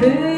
나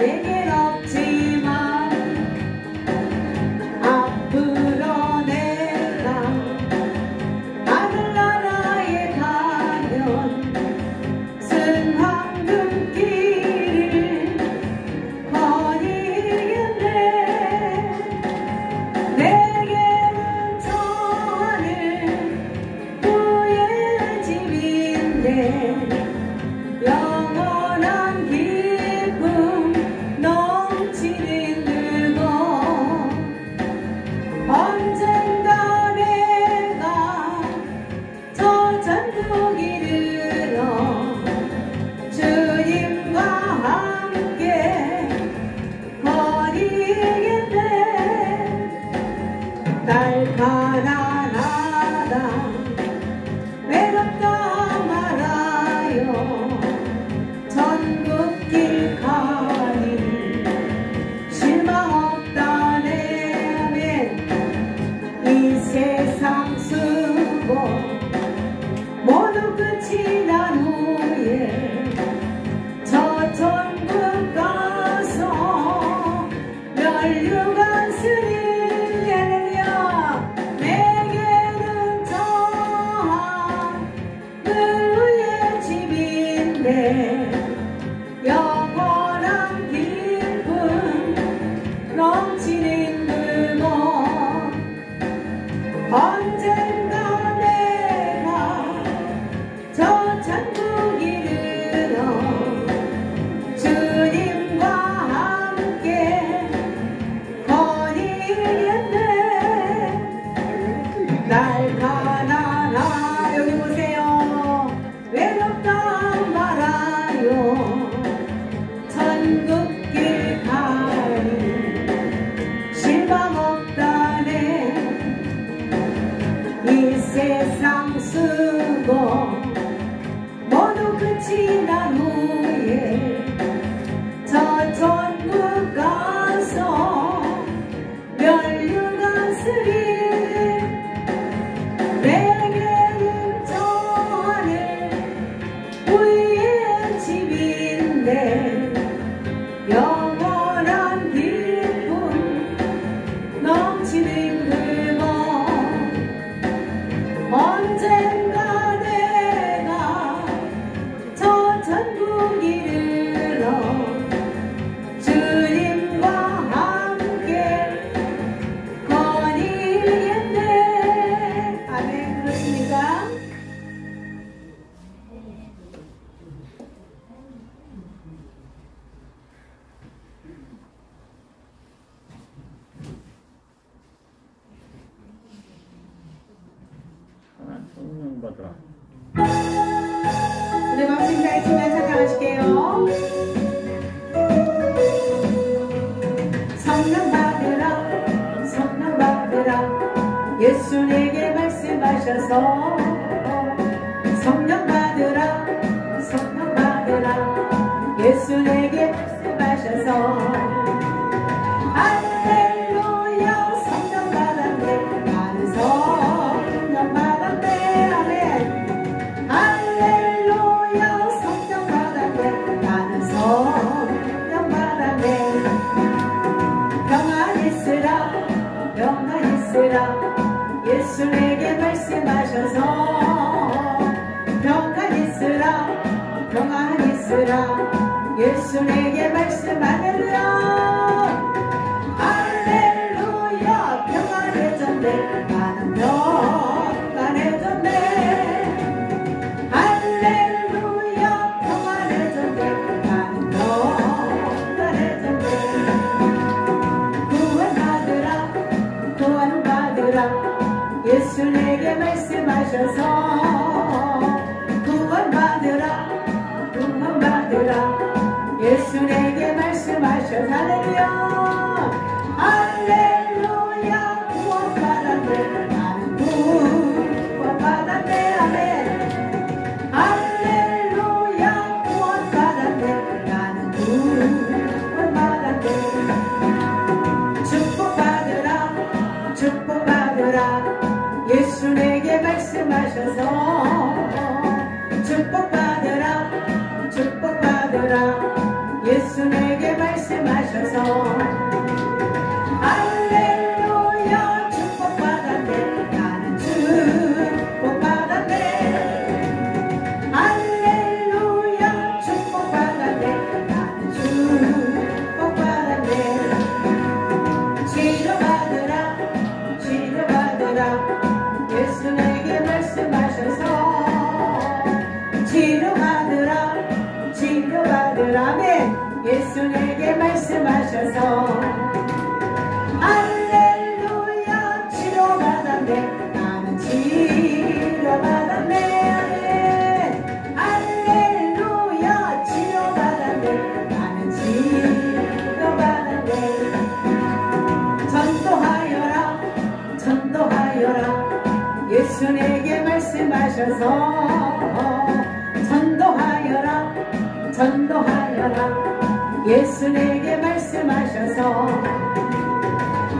Baby. da da da da yesterday. c'est ma chanson. 말씀하셔서 알렐루야 치료받았네. 나는 치료받았네. 알렐루야 치료받았네. 나는 치료받았네. 전도하여라 전도하여라. 예수에게 말씀하셔서 전도하여라 전도하여라. 예수에게 말씀하셔서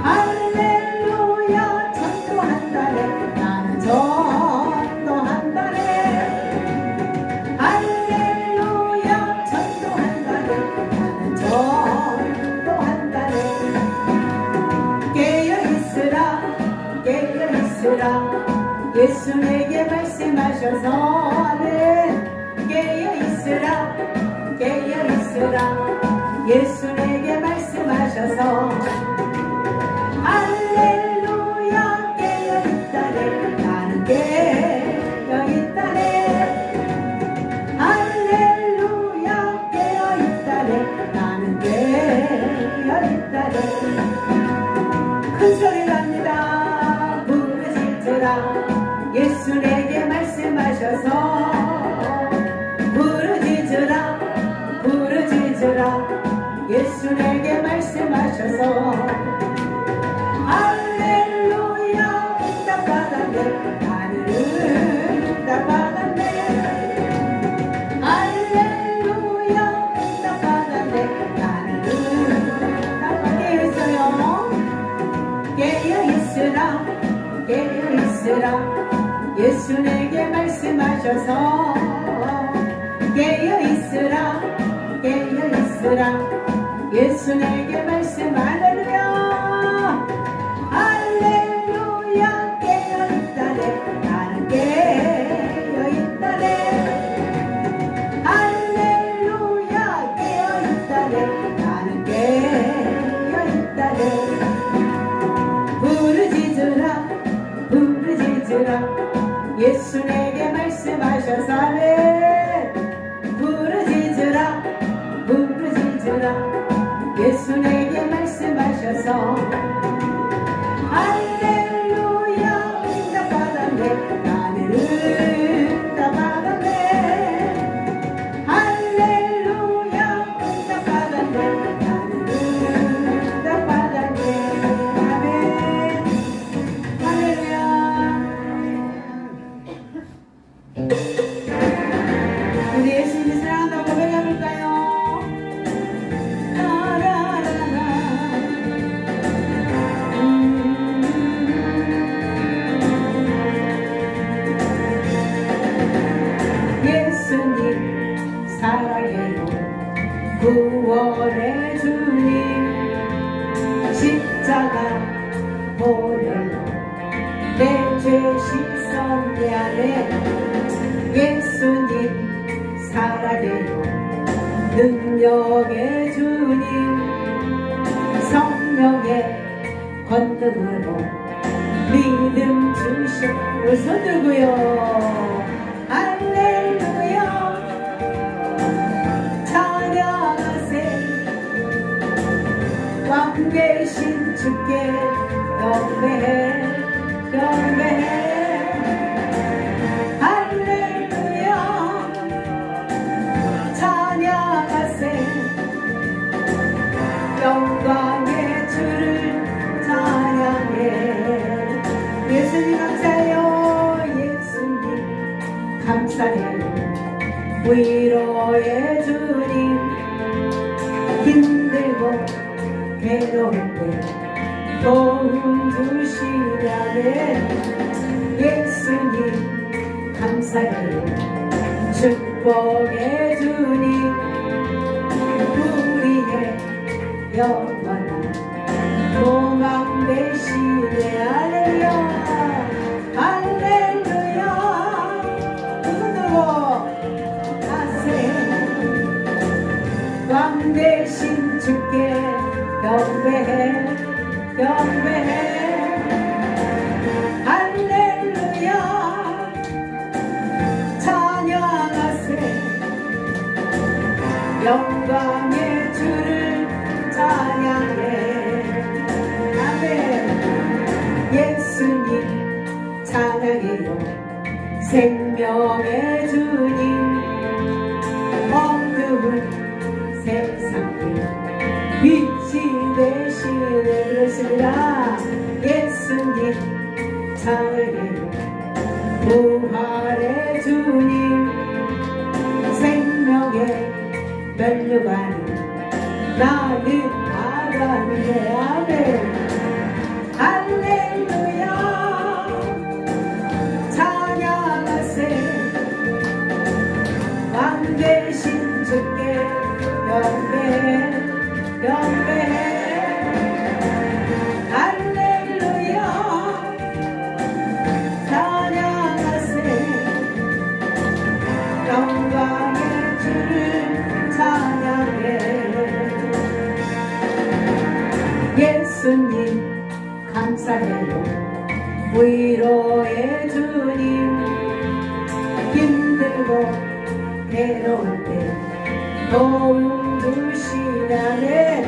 할렐루야 전도한다네 나는 전도한다네 할렐루야 전도한다네 나는 전도한다네 깨어있으라 깨어있으라. 예수에게 말씀하셔서 네 깨어있으라 깨어있으라 예수에게 말씀하셔서 할렐루야 깨어있다네. 나는 깨어있다네. 할렐루야 깨어있다네. 나는 깨어있다네. 큰 소리 납니다. 부르짖으라 예수에게 말씀하셔서 예수에게 말씀하셔서 할렐루야 응답받았네 나는 응답받았네. 할렐루야 응답받았네 나는 응답받게 했어요. 깨어 있으라 깨어 있으라. 예수에게 말씀하셔서 깨어 있으라 깨어 있으라 예수에게 말씀 할렐루야 할렐루야 깨어있다네 나는 깨어있다네 할렐루야 깨어있다네 나는 깨어있다네 부르짖으라 부르짖으라 예수에게 말씀하셔서 네 부르짖으라 부르짖으라 예수에게 말씀하셔서 안에 예수님 사랑해요. 능력의 주님 성령의 권능으로 믿음 손 들고요? 할렐루야. 찬양하세. 왕 대신 주께 경배해 경배해 감사해요. 위로의 주님 힘들고 괴로울 때 도움 주시냐네 예수님 감사해요. 축복의 주님 우리의 영원한 소망 되시네. 할렐루야 영광의 주를 찬양해. 아멘. 예수님 찬양해요. 생명의 주님 어두운 삶을 부활해 주님 생명의 면류관이 나는 바다 위에 감사해요. 위로해 주님 힘들고 괴로울 때 도움 주시나네.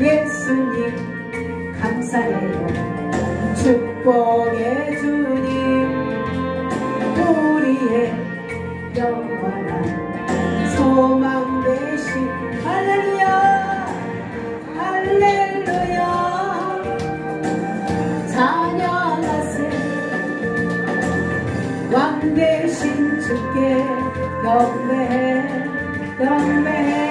예수님 감사해요. 축복해 주님 우리의 영원한 소망. में है कम में है।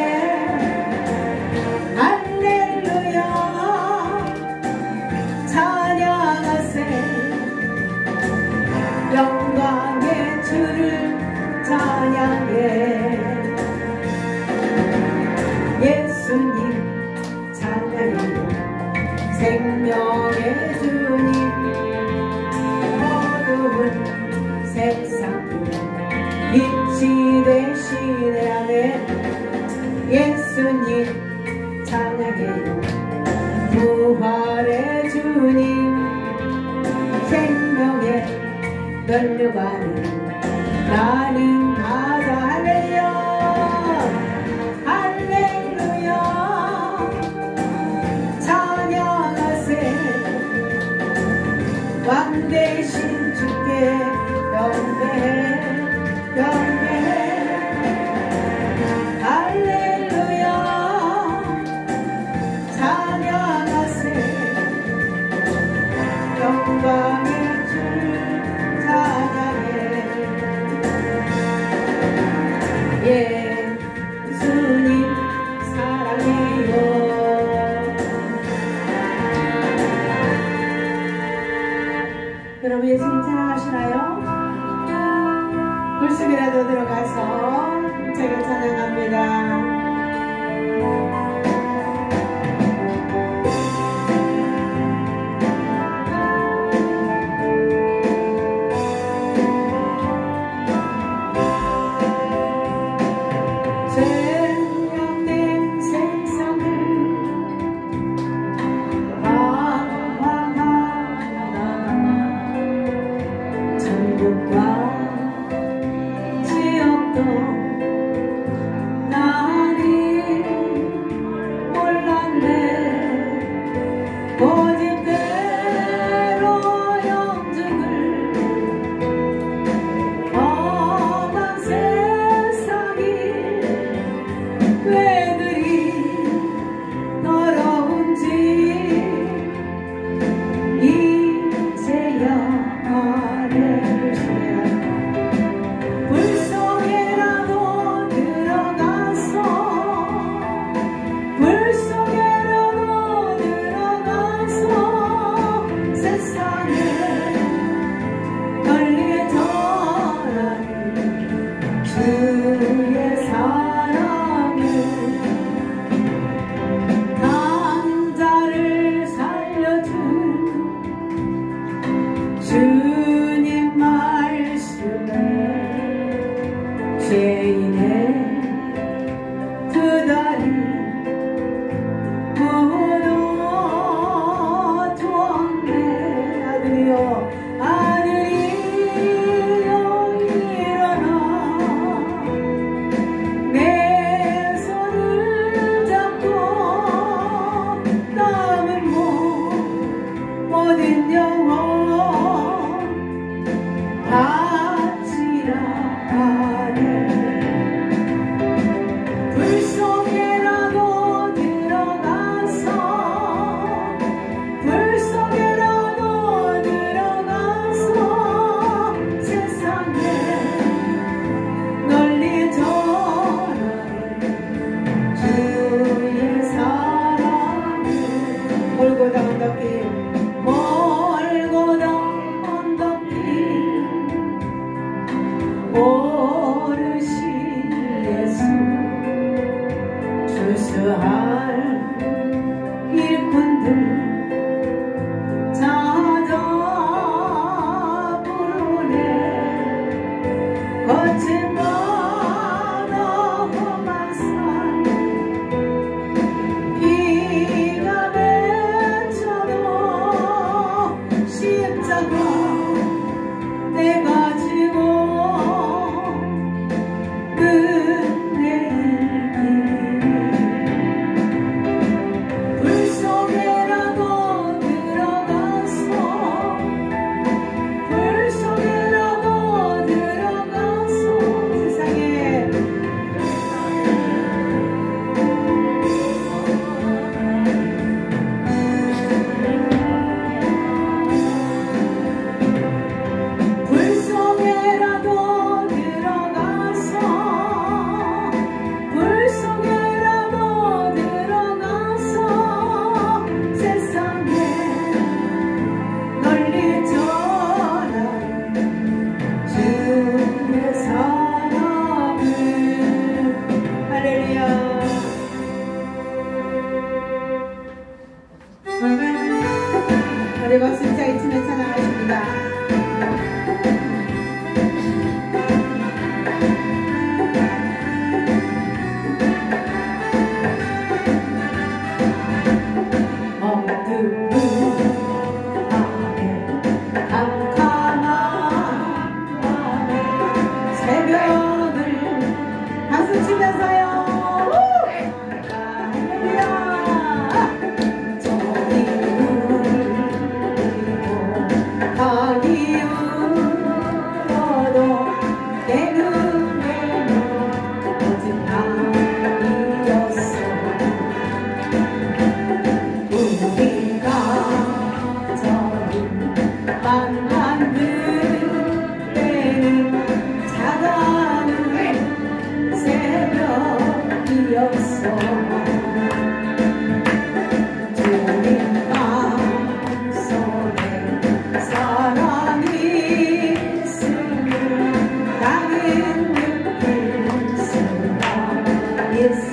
cabeça.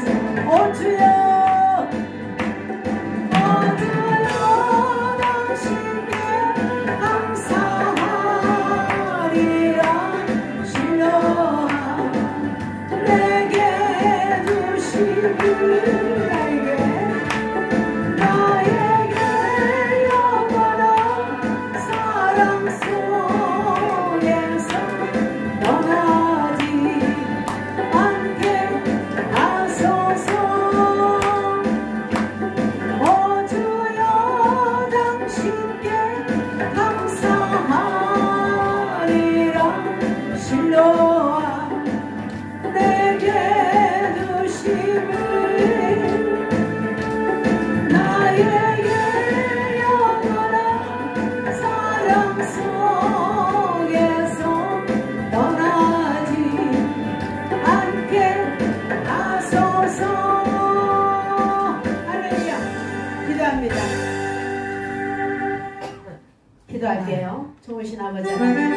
妈妈在？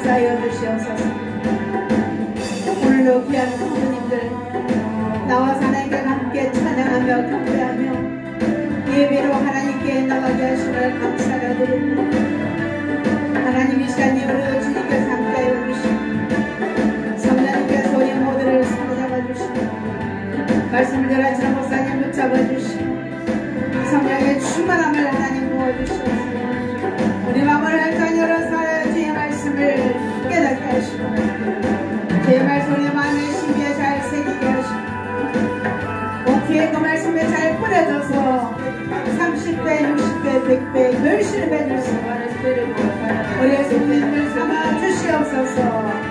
역사여 주시옵소서. 홀로 귀한 성도님들 나와 사나이가 함께 찬양하며 경배하며 예배로 하나님께 나가게 하심을 감사가 드립니다 하나님 이 시간 이후로 주님께서 함께하여 주시고 성령님께서 이 모두를 사로잡아 주시고 말씀을 전한 지난 목사님 붙잡아 주시고 성령의 충만함을 하나님 부어주시옵소서. 우리 마음을 열정 열어서 하시고 제 말씀을 마음에 심기에 잘 새기게 하시고 오키에 그 말씀에 잘 뿌려져서 30배, 60배, 100배, 10배를 수고하는 스피릿으로 우리의 손님들 삼아 주시옵소서.